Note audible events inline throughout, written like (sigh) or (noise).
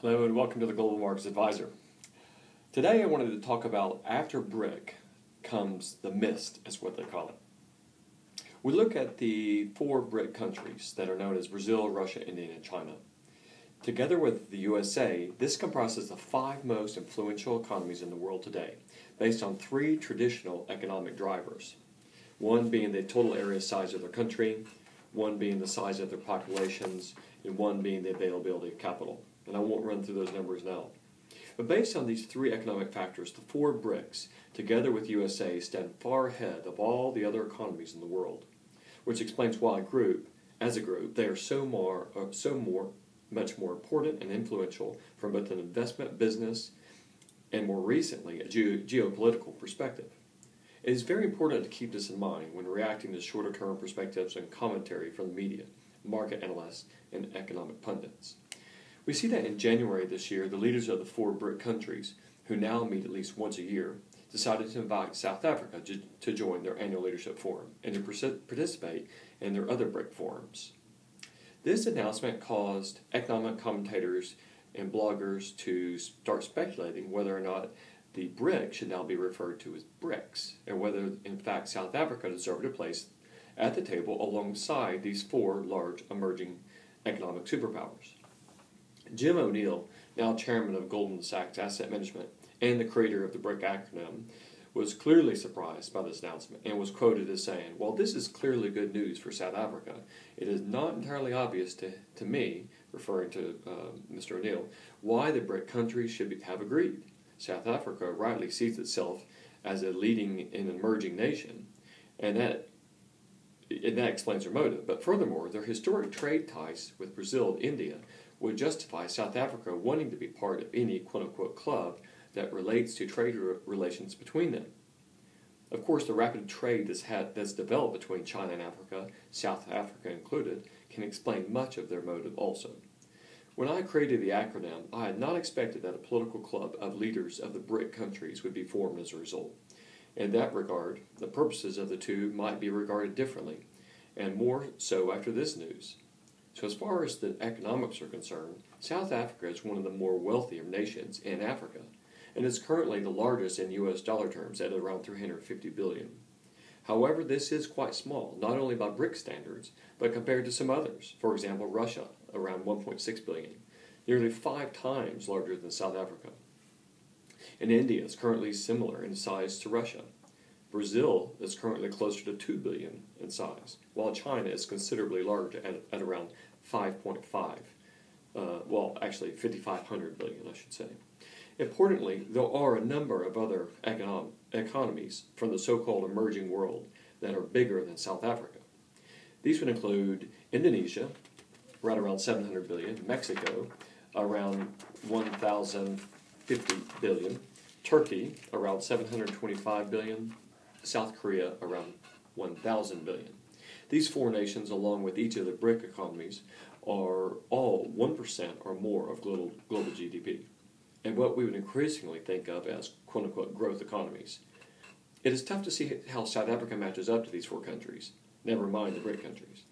Hello and welcome to the Global Markets Advisor. Today I wanted to talk about after BRIC comes the MIST, is what they call it. We look at the four BRIC countries that are known as Brazil, Russia, India, and China. Together with the USA, this comprises the five most influential economies in the world today, based on three traditional economic drivers. One being the total area size of their country, one being the size of their populations, and one being the availability of capital and I won't run through those numbers now. But based on these three economic factors, the four BRICS, together with USA, stand far ahead of all the other economies in the world, which explains why a group, as a group, they are so more, uh, so more, much more important and influential from both an investment, business, and more recently, a ge- geopolitical perspective. It is very important to keep this in mind when reacting to shorter term perspectives and commentary from the media, market analysts, and economic pundits. We see that in January this year, the leaders of the four BRIC countries, who now meet at least once a year, decided to invite South Africa to, to join their annual leadership forum and to participate in their other BRIC forums. This announcement caused economic commentators and bloggers to start speculating whether or not the BRIC should now be referred to as BRICS, and whether in fact South Africa deserved a place at the table alongside these four large emerging economic superpowers. Jim O'Neill, now chairman of Goldman Sachs Asset Management and the creator of the BRIC acronym, was clearly surprised by this announcement and was quoted as saying, While this is clearly good news for South Africa, it is not entirely obvious to, to me, referring to uh, Mr. O'Neill, why the BRIC countries should be, have agreed. South Africa rightly sees itself as a leading and emerging nation, and that and that explains their motive. But furthermore, their historic trade ties with Brazil and India would justify South Africa wanting to be part of any quote unquote club that relates to trade relations between them. Of course, the rapid trade that's, had, that's developed between China and Africa, South Africa included, can explain much of their motive also. When I created the acronym, I had not expected that a political club of leaders of the BRIC countries would be formed as a result. In that regard, the purposes of the two might be regarded differently, and more so after this news. So, as far as the economics are concerned, South Africa is one of the more wealthier nations in Africa, and is currently the largest in U.S. dollar terms at around 350 billion. However, this is quite small, not only by BRIC standards, but compared to some others. For example, Russia, around 1.6 billion, nearly five times larger than South Africa. And India is currently similar in size to Russia. Brazil is currently closer to 2 billion in size, while China is considerably larger at, at around 5.5. Uh, well, actually, 5,500 billion, I should say. Importantly, there are a number of other econom- economies from the so called emerging world that are bigger than South Africa. These would include Indonesia, right around 700 billion, Mexico, around 1,050 billion, Turkey, around 725 billion, South Korea, around 1,000 billion. These four nations, along with each of the BRIC economies, are all 1% or more of global, global GDP, and what we would increasingly think of as quote unquote growth economies. It is tough to see how South Africa matches up to these four countries, never mind the BRIC countries.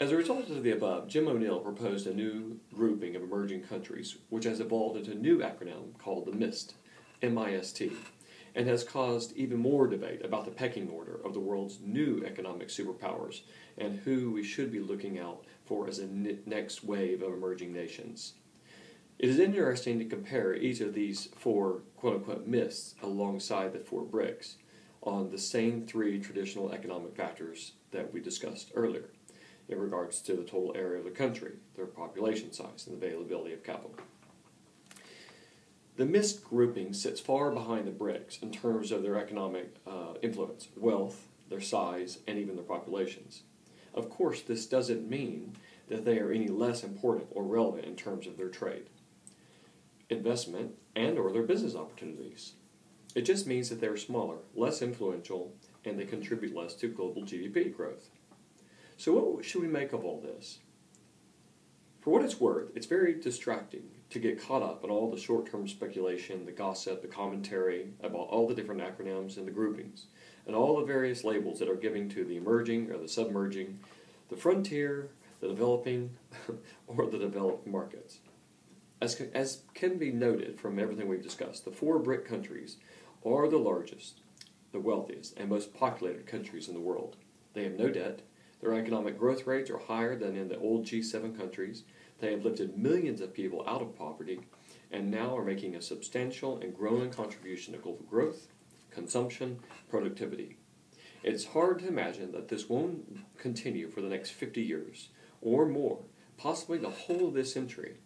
As a result of the above, Jim O'Neill proposed a new grouping of emerging countries, which has evolved into a new acronym called the MIST, M-I-S-T, and has caused even more debate about the pecking order of the world's new economic superpowers and who we should be looking out for as a next wave of emerging nations. It is interesting to compare each of these four quote unquote MISTs alongside the four BRICS on the same three traditional economic factors that we discussed earlier in regards to the total area of the country, their population size, and the availability of capital. The MIST grouping sits far behind the BRICS in terms of their economic uh, influence, wealth, their size, and even their populations. Of course, this doesn't mean that they are any less important or relevant in terms of their trade, investment, and or their business opportunities. It just means that they are smaller, less influential, and they contribute less to global GDP growth. So what should we make of all this? For what it's worth, it's very distracting to get caught up in all the short term speculation, the gossip, the commentary about all the different acronyms and the groupings, and all the various labels that are given to the emerging or the submerging, the frontier, the developing, (laughs) or the developed markets. As, as can be noted from everything we've discussed, the four BRIC countries are the largest, the wealthiest, and most populated countries in the world. They have no debt. Their economic growth rates are higher than in the old G7 countries. They have lifted millions of people out of poverty and now are making a substantial and growing contribution to global growth, consumption, productivity. It's hard to imagine that this won't continue for the next 50 years or more, possibly the whole of this century.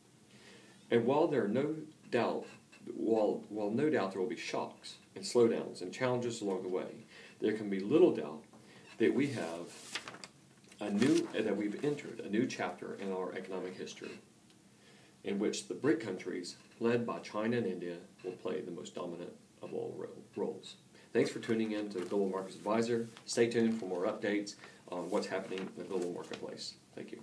And while there are no doubt, while, while no doubt there will be shocks and slowdowns and challenges along the way, there can be little doubt that we have a new uh, that we've entered a new chapter in our economic history, in which the BRIC countries, led by China and India, will play the most dominant of all ro- roles. Thanks for tuning in to the Global Markets Advisor. Stay tuned for more updates on what's happening in the global marketplace. Thank you.